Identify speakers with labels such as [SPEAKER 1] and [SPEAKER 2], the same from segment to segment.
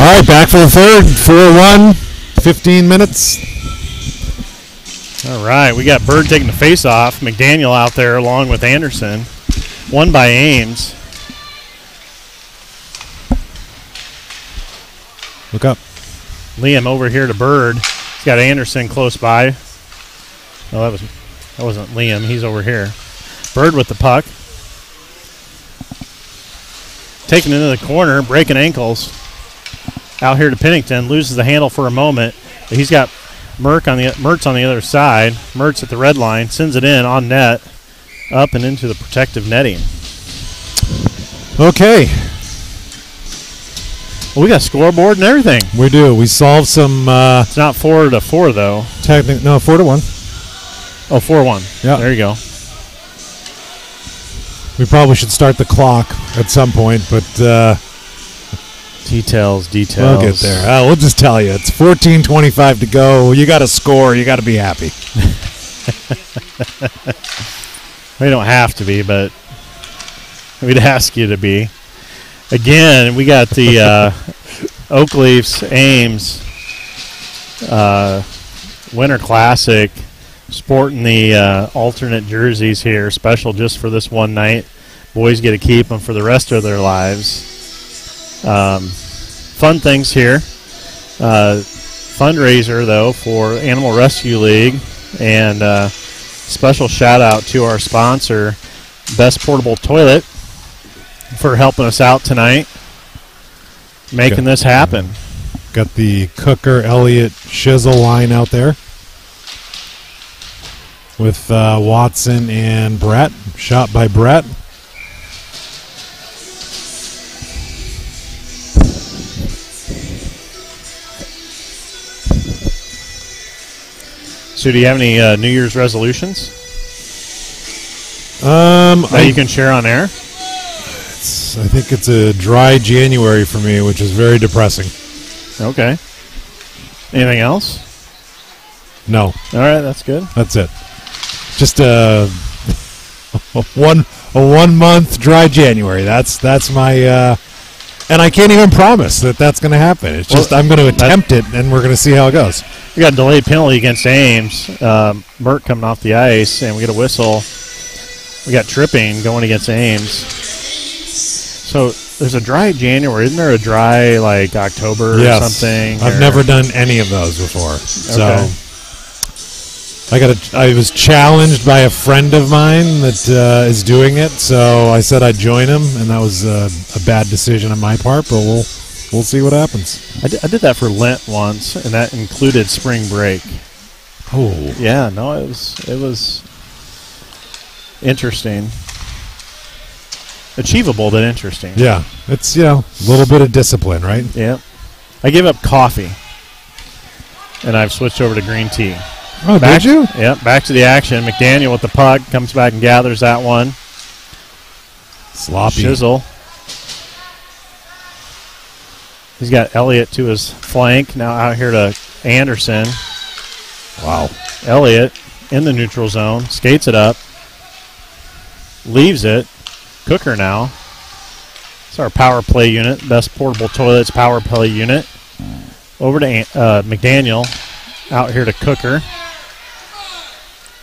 [SPEAKER 1] All right, back for the third. 4 1, 15 minutes.
[SPEAKER 2] All right, we got Bird taking the face off. McDaniel out there along with Anderson. One by Ames.
[SPEAKER 1] Look up.
[SPEAKER 2] Liam over here to Bird. He's got Anderson close by. Oh, that was that wasn't Liam. He's over here. Bird with the puck. Taking it into the corner, breaking ankles. Out here to Pennington, loses the handle for a moment. He's got Merck on the Mertz on the other side. Mertz at the red line, sends it in on net, up and into the protective netting.
[SPEAKER 1] Okay,
[SPEAKER 2] Well, we got scoreboard and everything.
[SPEAKER 1] we do. We solved some uh,
[SPEAKER 2] It's not four to four though.
[SPEAKER 1] technical. No, 4 to 1.
[SPEAKER 2] Oh, four one.
[SPEAKER 1] Yeah.
[SPEAKER 2] There you go.
[SPEAKER 1] We probably should start the clock at some point, but uh,
[SPEAKER 2] Details, details.
[SPEAKER 1] we'll get there. Uh, we'll just tell you it's 14:25 to go. You got to score. You got to be happy.
[SPEAKER 2] We don't have to be, but we'd ask you to be. Again, we got the uh, Oak Leafs Ames uh, Winter Classic sporting the uh, alternate jerseys here, special just for this one night. Boys get to keep them for the rest of their lives. Um, fun things here. Uh, fundraiser, though, for Animal Rescue League. And uh, special shout out to our sponsor, Best Portable Toilet, for helping us out tonight, making
[SPEAKER 1] Okay.
[SPEAKER 2] this happen.
[SPEAKER 1] Got the Cooker Elliott Shizzle line out there with uh, Watson and Brett. Shot by Brett.
[SPEAKER 2] So, do you have any uh, New Year's resolutions
[SPEAKER 1] Um,
[SPEAKER 2] that
[SPEAKER 1] I,
[SPEAKER 2] you can share on air?
[SPEAKER 1] it's- I think it's a dry January for me, which is very depressing.
[SPEAKER 2] Okay. Anything else?
[SPEAKER 1] No,
[SPEAKER 2] All right, that's good.
[SPEAKER 1] that's it. Just a, a one a one month dry January. That's that's my. Uh, and I can't even promise that that's going to happen. It's just I'm going to attempt it, and we're going to see how it goes.
[SPEAKER 2] We got a delayed penalty against Ames. Um, coming off the ice, and we get a whistle. We got tripping going against Ames. So there's a dry January. Isn't there a dry like October or
[SPEAKER 1] Yes.
[SPEAKER 2] something?
[SPEAKER 1] I've
[SPEAKER 2] or-
[SPEAKER 1] never done any of those before. So
[SPEAKER 2] Okay.
[SPEAKER 1] I got a, I was challenged by a friend of mine that uh, is doing it, so I said I'd join him, and that was uh, a bad decision on my part. But we'll we'll see what happens.
[SPEAKER 2] I did, I did that for Lent once, and that included spring break.
[SPEAKER 1] Oh,
[SPEAKER 2] Yeah, no, it was it was interesting, achievable but interesting.
[SPEAKER 1] yeah, it's you know a little bit of discipline, right?
[SPEAKER 2] Yeah. I gave up coffee, and I've switched over to green tea.
[SPEAKER 1] Oh,
[SPEAKER 2] Back,
[SPEAKER 1] did you?
[SPEAKER 2] Yep, back to the action. McDaniel with the puck comes back and gathers that one.
[SPEAKER 1] Sloppy.
[SPEAKER 2] Shizzle. He's got Elliott to his flank. Now out here to Anderson.
[SPEAKER 1] Wow.
[SPEAKER 2] Elliott in the neutral zone. Skates it up. Leaves it. Cooker now. It's our power play unit. Best portable toilets power play unit. Over to uh, McDaniel. Out here to Cooker.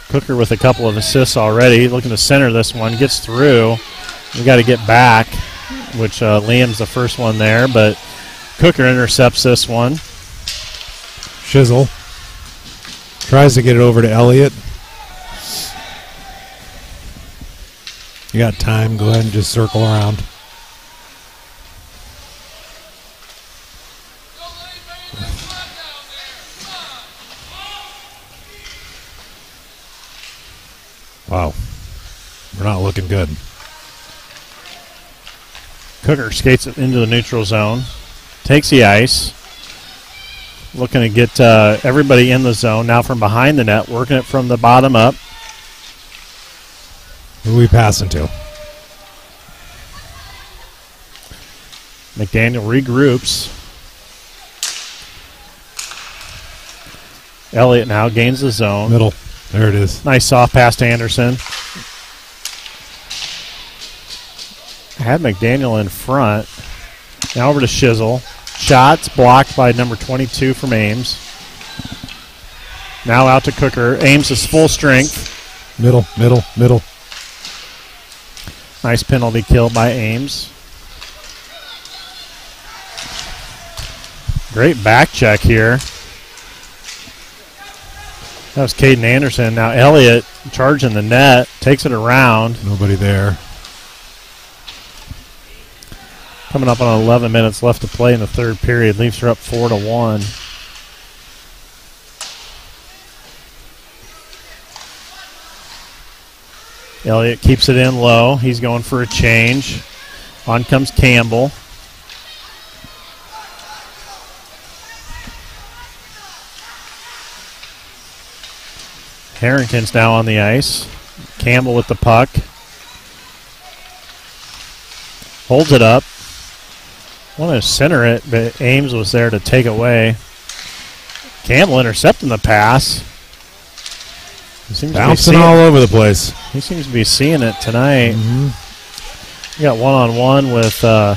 [SPEAKER 2] Cooker with a couple of assists already. Looking to center this one. Gets through. We got to get back, which uh, Liam's the first one there, but Cooker intercepts this one.
[SPEAKER 1] Shizzle tries to get it over to Elliott. You got time. Go ahead and just circle around. Wow. We're not looking good.
[SPEAKER 2] Cooker skates it into the neutral zone, takes the ice, looking to get uh, everybody in the zone now from behind the net, working it from the bottom up.
[SPEAKER 1] Who are we passing to?
[SPEAKER 2] McDaniel regroups. Elliott now gains the zone.
[SPEAKER 1] Middle. There it is.
[SPEAKER 2] Nice soft pass to Anderson. Had McDaniel in front. Now over to Shizzle. Shots blocked by number 22 from Ames. Now out to Cooker. Ames is full strength.
[SPEAKER 1] Middle, middle, middle.
[SPEAKER 2] Nice penalty kill by Ames. Great back check here. That was Caden Anderson. Now Elliott charging the net, takes it around.
[SPEAKER 1] Nobody there.
[SPEAKER 2] Coming up on 11 minutes left to play in the third period. Leafs are up four to one. Elliott keeps it in low. He's going for a change. On comes Campbell. Harrington's now on the ice. Campbell with the puck. Holds it up. Want to center it, but Ames was there to take away. Campbell intercepting the pass. He seems to be
[SPEAKER 1] Bouncing
[SPEAKER 2] seeing-
[SPEAKER 1] all over the place.
[SPEAKER 2] he seems to be seeing it tonight.
[SPEAKER 1] hmm
[SPEAKER 2] We got one on one with uh,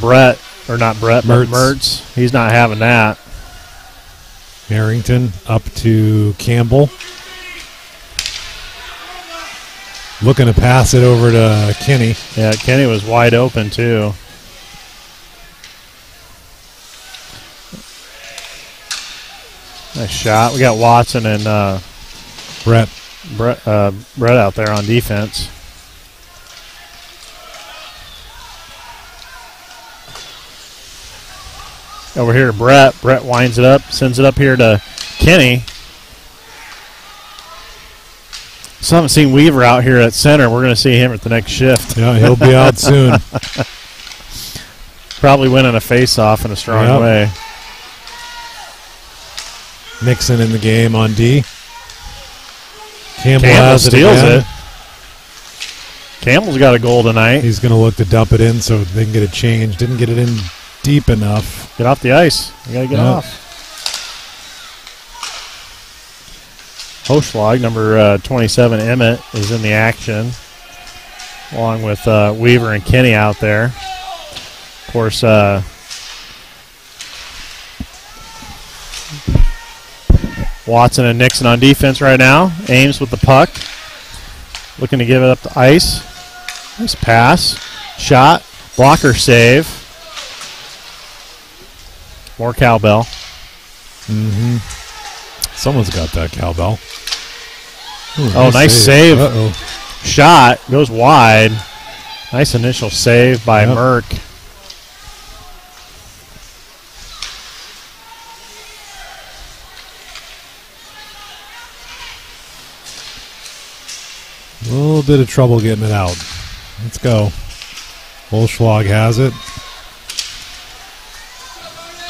[SPEAKER 2] Brett, or not Brett,
[SPEAKER 1] Mertz.
[SPEAKER 2] Mertz. He's not having that.
[SPEAKER 1] Harrington up to Campbell. Looking to pass it over to Kenny.
[SPEAKER 2] Yeah, Kenny was wide open too. Nice shot. We got Watson and uh,
[SPEAKER 1] Brett.
[SPEAKER 2] Brett, uh, Brett out there on defense. Over here, to Brett. Brett winds it up, sends it up here to Kenny. Still haven't seen Weaver out here at center. We're going to see him at the next shift.
[SPEAKER 1] Yeah, he'll be out soon.
[SPEAKER 2] Probably winning a face-off in a strong
[SPEAKER 1] Yep.
[SPEAKER 2] way.
[SPEAKER 1] Nixon in the game on D. Campbell,
[SPEAKER 2] Campbell
[SPEAKER 1] has it
[SPEAKER 2] steals
[SPEAKER 1] again.
[SPEAKER 2] it. Campbell's got a goal tonight.
[SPEAKER 1] He's going to look to dump it in so they can get a change. Didn't get it in deep enough.
[SPEAKER 2] Get off the ice. You got to get
[SPEAKER 1] Yep.
[SPEAKER 2] off. Hochschlag, number uh, 27, Emmett, is in the action, along with uh, Weaver and Kenny out there. Of course, uh, Watson and Nixon on defense right now. Ames with the puck, looking to give it up to Ice. Nice pass, shot, blocker save. More cowbell.
[SPEAKER 1] Mm-hmm. Someone's got that cowbell. Ooh,
[SPEAKER 2] Oh, nice save.
[SPEAKER 1] Uh-oh.
[SPEAKER 2] Shot goes wide. Nice initial save by
[SPEAKER 1] Yep.
[SPEAKER 2] Merck.
[SPEAKER 1] A little bit of trouble getting it out. Let's go. Hochschlag has it.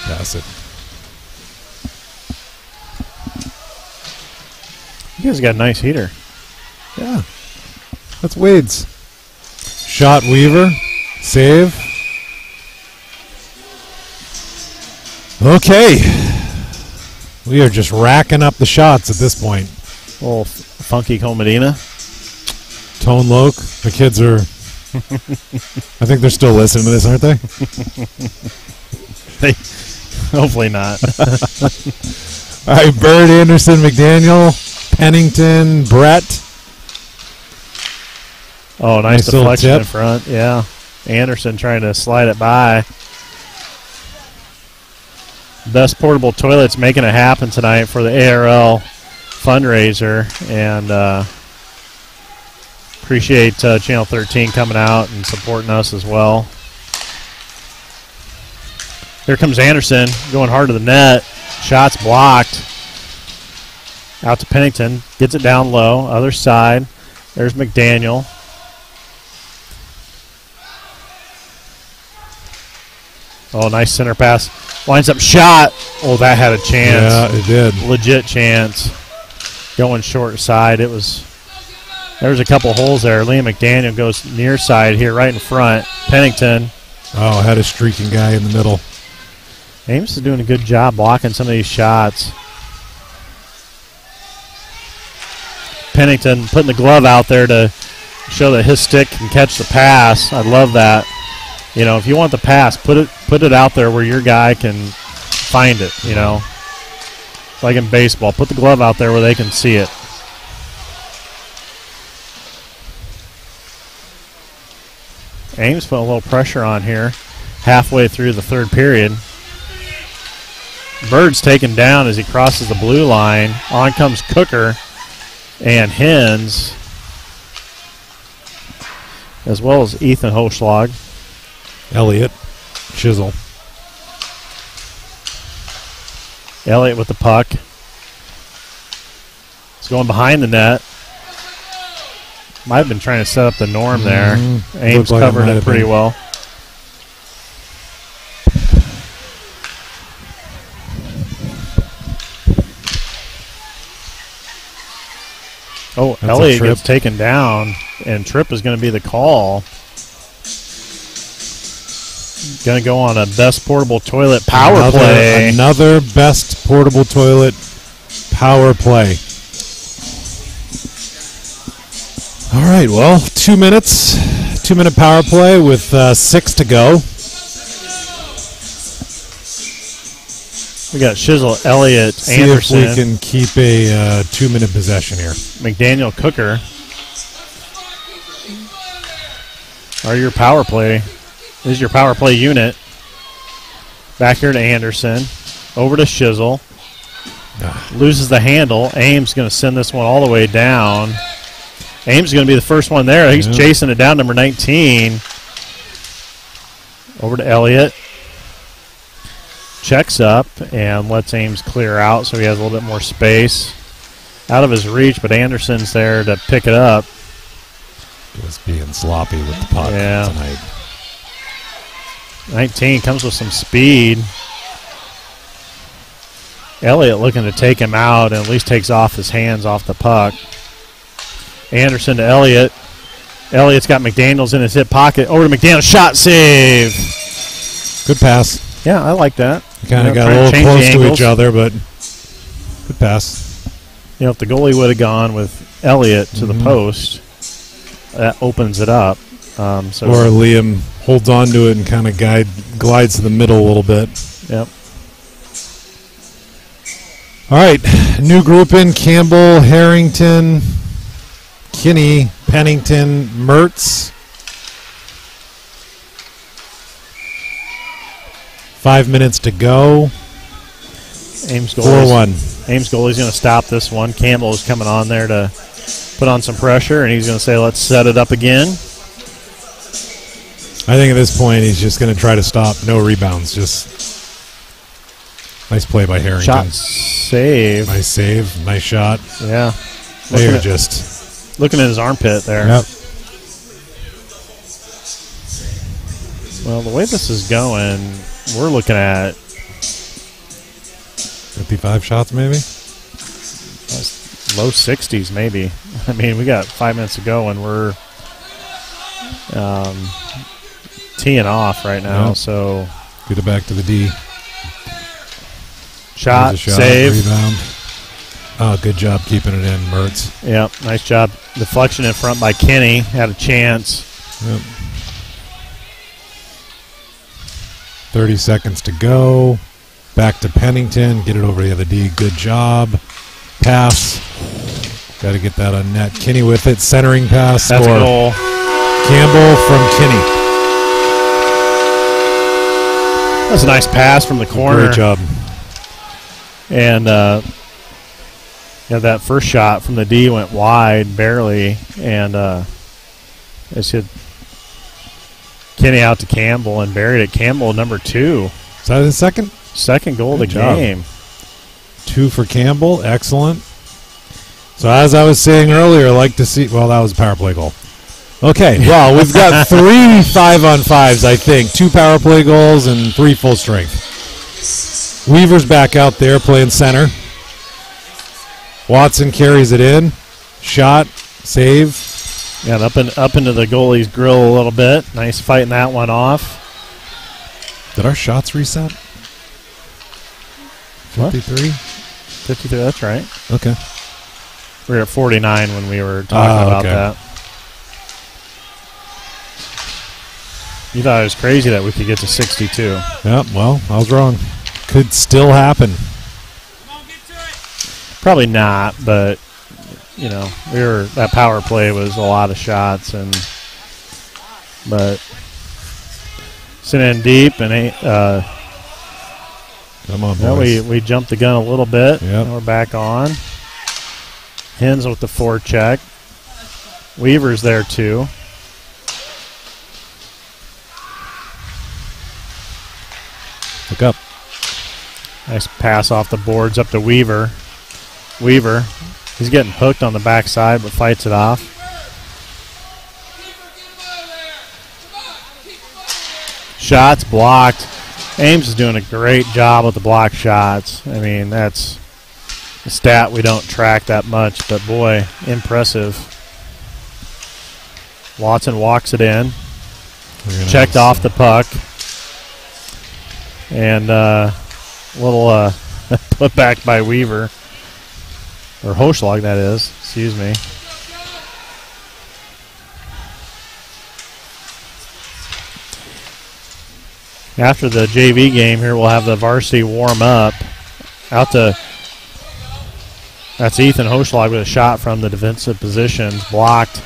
[SPEAKER 1] Pass it.
[SPEAKER 2] You guys got a nice heater.
[SPEAKER 1] Yeah. That's Wade's. Shot Weaver. Save. Okay. We are just racking up the shots at this point.
[SPEAKER 2] F- funky Cold Medina.
[SPEAKER 1] Tone Loc. The kids are. I think they're still listening to this, aren't they?
[SPEAKER 2] They, hopefully not.
[SPEAKER 1] All right, Bird, Anderson, McDaniel, Pennington, Brett.
[SPEAKER 2] Oh, nice,
[SPEAKER 1] Nice
[SPEAKER 2] deflection in front. Yeah. Anderson trying to slide it by. Best portable toilets making it happen tonight for the ARL fundraiser, and uh, appreciate uh, Channel 13 coming out and supporting us as well. Here comes Anderson going hard to the net. Shots blocked. Out to Pennington. Gets it down low. Other side. There's McDaniel. Oh, nice center pass. Lines up shot. Oh, that had a chance.
[SPEAKER 1] Yeah, it did.
[SPEAKER 2] Legit chance. Going short side. It was. There was a couple holes there. Liam McDaniel goes near side here, right in front. Pennington.
[SPEAKER 1] Oh, had a streaking guy in the middle.
[SPEAKER 2] Ames is doing a good job blocking some of these shots. Pennington putting the glove out there to show that his stick can catch the pass. I love that. You know, if you want the pass, put it put it out there where your guy can find it. You know, like in baseball, put the glove out there where they can see it. Ames put a little pressure on here halfway through the third period. Bird's taken down as he crosses the blue line. On comes Cooker and Hens, as well as Ethan Hochschlag.
[SPEAKER 1] Elliott, Shizzle.
[SPEAKER 2] Elliott with the puck. It's going behind the net. Might have been trying to set up the norm there.
[SPEAKER 1] Mhm.
[SPEAKER 2] Ames
[SPEAKER 1] like it
[SPEAKER 2] covered
[SPEAKER 1] might
[SPEAKER 2] it pretty
[SPEAKER 1] been.
[SPEAKER 2] well. Oh, Elliott gets taken down, and trip is going to be the call. Going to go on a best portable toilet power
[SPEAKER 1] another,
[SPEAKER 2] play.
[SPEAKER 1] Another best portable toilet power play. All right, well, two minutes, two minute power play with uh, six to go.
[SPEAKER 2] We got Shizzle, Elliott,
[SPEAKER 1] See
[SPEAKER 2] Anderson,
[SPEAKER 1] if we can keep a uh, two minute possession here.
[SPEAKER 2] McDaniel, Cooker. Are your power play? This is your power play unit. Back here to Anderson. Over to Shizzle.
[SPEAKER 1] Ah.
[SPEAKER 2] Loses the handle. Ames going to send this one all the way down. Ames is going to be the first one there. He's
[SPEAKER 1] Yeah.
[SPEAKER 2] chasing it down, number 19. Over to Elliott. Checks up and lets Ames clear out so he has a little bit more space. Out of his reach, but Anderson's there to pick it up.
[SPEAKER 1] Just being sloppy with the puck
[SPEAKER 2] Yeah.
[SPEAKER 1] tonight.
[SPEAKER 2] 19 comes with some speed. Elliott looking to take him out and at least takes off his hands off the puck. Anderson to Elliott. Elliott's got McDaniels in his hip pocket. Over to McDaniels. Shot save.
[SPEAKER 1] Good pass.
[SPEAKER 2] Yeah, I like that.
[SPEAKER 1] Kind of got a little close to each other, but good pass.
[SPEAKER 2] You know, if the goalie would have gone with Elliott to
[SPEAKER 1] Mhm.
[SPEAKER 2] the post, that opens it up. Um, so
[SPEAKER 1] Or Liam holds on to it and kind of guide glides to the middle a little bit.
[SPEAKER 2] Yep.
[SPEAKER 1] All right, new group in Campbell, Harrington, Kinney, Pennington, Mertz. Five minutes to go.
[SPEAKER 2] Ames goalie.
[SPEAKER 1] one.
[SPEAKER 2] Ames goalie's going to stop this one. Campbell is coming on there to put on some pressure, and he's going to say, "Let's set it up again."
[SPEAKER 1] I think at this point he's just going to try to stop. No rebounds. Just nice play by Harrington.
[SPEAKER 2] Shot save.
[SPEAKER 1] Nice save. Nice shot.
[SPEAKER 2] Yeah.
[SPEAKER 1] They are just.
[SPEAKER 2] Looking at his armpit there.
[SPEAKER 1] Yep.
[SPEAKER 2] Well, the way this is going, we're looking at
[SPEAKER 1] 55 shots maybe.
[SPEAKER 2] low 60s, maybe. I mean, we got five minutes to go, and we're um, teeing off right now.
[SPEAKER 1] Yeah.
[SPEAKER 2] So
[SPEAKER 1] Get it back to the D.
[SPEAKER 2] shot,
[SPEAKER 1] shot,
[SPEAKER 2] save.
[SPEAKER 1] rebound. Oh, good job keeping it in, Mertz.
[SPEAKER 2] Yep, nice job. Deflection in front by Kenny. Had a chance.
[SPEAKER 1] Yep. 30 seconds to go. Back to Pennington. Get it over the other D. Good job. Pass. Got to get that on net. Kinney with it. Centering pass.
[SPEAKER 2] That's
[SPEAKER 1] Score.
[SPEAKER 2] a goal.
[SPEAKER 1] Campbell from Kinney.
[SPEAKER 2] That's a nice pass from the corner.
[SPEAKER 1] Great job.
[SPEAKER 2] And uh, yeah, that first shot from the D went wide barely, and uh, it's hit Kenny out to Campbell and buried it. Campbell number two,
[SPEAKER 1] Is that his second?
[SPEAKER 2] second goal of the
[SPEAKER 1] job.
[SPEAKER 2] game.
[SPEAKER 1] Two for Campbell. Excellent. So as I was saying earlier, I like to see. Well, that was a power play goal. Okay. Well, we've got three five on fives, I think. Two power play goals and three full strength. Weaver's back out there playing center. Watson carries it in. Shot. Save.
[SPEAKER 2] Yeah, and up and up into the goalie's grill a little bit. Nice fighting that one off.
[SPEAKER 1] Did our shots reset?
[SPEAKER 2] What?
[SPEAKER 1] 53?
[SPEAKER 2] 53, that's right.
[SPEAKER 1] Okay.
[SPEAKER 2] We were at 49 when we were talking
[SPEAKER 1] Ah,
[SPEAKER 2] about
[SPEAKER 1] okay.
[SPEAKER 2] that. You thought it was crazy that we could get to 62.
[SPEAKER 1] Yep. Well, I was wrong. Could still happen.
[SPEAKER 2] Probably not, but you know, we were that power play was a lot of shots, and but sitting in deep and uh,
[SPEAKER 1] Come on, boys.
[SPEAKER 2] well, we we jumped the gun a little bit.
[SPEAKER 1] Yep.
[SPEAKER 2] and we're back on. Hens with the forecheck. Weaver's there too.
[SPEAKER 1] Look up.
[SPEAKER 2] Nice pass off the boards up to Weaver. Weaver, he's getting hooked on the backside, but fights it off. Shots blocked. Ames is doing a great job with the block shots. I mean, that's a stat we don't track that much, but boy, impressive. Watson walks it in, checked off the puck, and uh, little uh, put back by Weaver or Hochschlag, that is. Excuse me. After the JV game here, we'll have the varsity warm up. Out to that's Ethan Hochschlag with a shot from the defensive positions, blocked.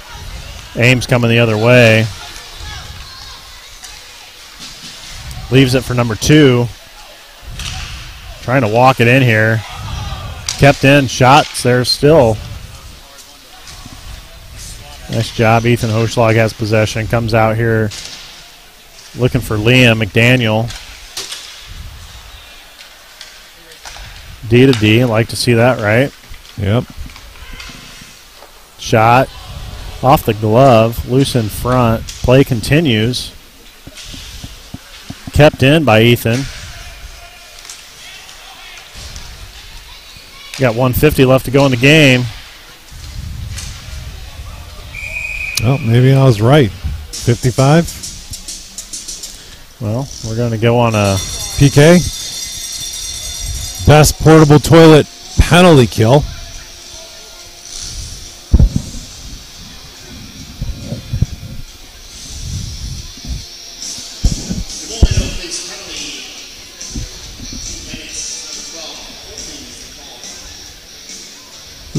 [SPEAKER 2] Ames coming the other way. Leaves it for number two. Trying to walk it in here. Kept in. Shots there still. Nice job. Ethan Hochschlag has possession. Comes out here looking for Liam McDaniel. D to D. Like to see that, right?
[SPEAKER 1] Yep.
[SPEAKER 2] Shot off the glove, loose in front. Play continues. Kept in by Ethan. Got 150 left to go in the game.
[SPEAKER 1] Oh, maybe I was right. 55
[SPEAKER 2] Well, we're going to go on a
[SPEAKER 1] PK. Best portable toilet penalty kill.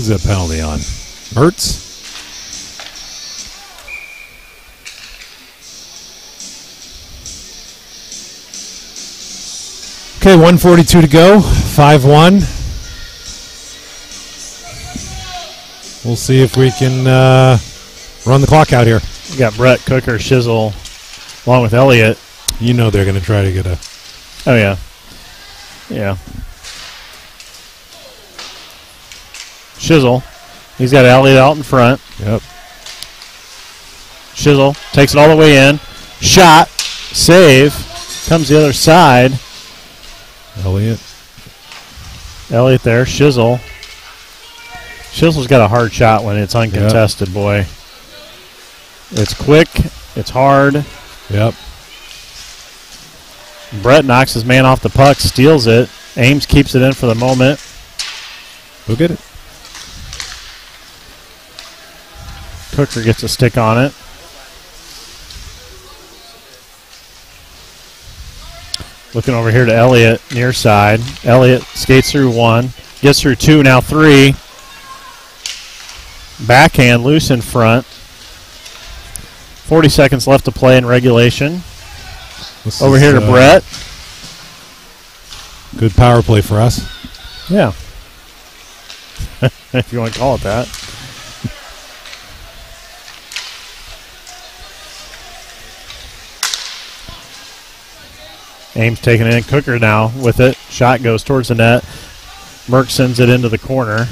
[SPEAKER 1] Who's that penalty on? Mertz? Okay, 142 to go. 5 1. We'll see if we can uh, run the clock out here.
[SPEAKER 2] we got Brett Cooker Shizzle along with Elliott.
[SPEAKER 1] You know they're going to try to get a.
[SPEAKER 2] Oh yeah. Yeah. Shizzle. He's got Elliott out in front.
[SPEAKER 1] Yep.
[SPEAKER 2] Shizzle takes it all the way in. Shot. Save. Comes the other side.
[SPEAKER 1] Elliott.
[SPEAKER 2] Elliott there. Shizzle. Shizzle's got a hard shot when it's uncontested, boy. It's quick. It's hard.
[SPEAKER 1] Yep.
[SPEAKER 2] Brett knocks his man off the puck, steals it. Ames keeps it in for the moment.
[SPEAKER 1] Go get it.
[SPEAKER 2] Cooker gets a stick on it. Looking over here to Elliott, near side. Elliott skates through one, gets through two, now three. Backhand loose in front. 40 seconds left to play in regulation.
[SPEAKER 1] This
[SPEAKER 2] Over
[SPEAKER 1] is,
[SPEAKER 2] here to
[SPEAKER 1] uh,
[SPEAKER 2] Brett.
[SPEAKER 1] Good power play for us.
[SPEAKER 2] Yeah. if you want to call it that. Ames taking it in. Cooker now with it. Shot goes towards the net. Merck sends it into the corner.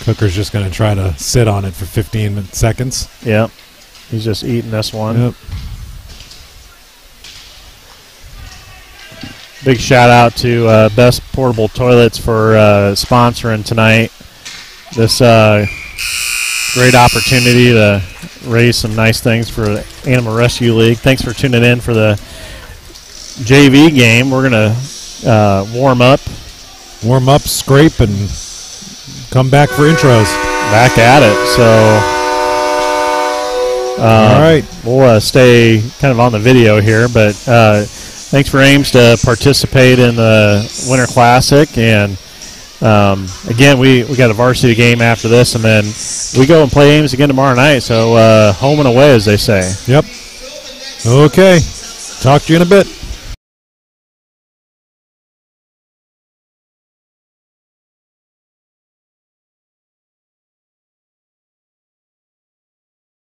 [SPEAKER 1] Cooker's just going to try to sit on it for 15 seconds.
[SPEAKER 2] Yep. He's just eating this one.
[SPEAKER 1] Yep.
[SPEAKER 2] Big shout out to uh, Best Portable Toilets for uh, sponsoring tonight. This uh, great opportunity to raise some nice things for the Animal Rescue League. Thanks for tuning in for the JV game. We're going to uh, warm up,
[SPEAKER 1] Warm up, scrape, and come back for intros.
[SPEAKER 2] back at it. So All
[SPEAKER 1] right.
[SPEAKER 2] We'll uh, stay kind of on the video here, but uh, thanks for Ames to participate in the Winter Classic. And um, again, we, we got a varsity game after this, and then we go and play Ames again tomorrow night. So uh, home and away, as they say.
[SPEAKER 1] Yep. Okay. Talk to you in a bit.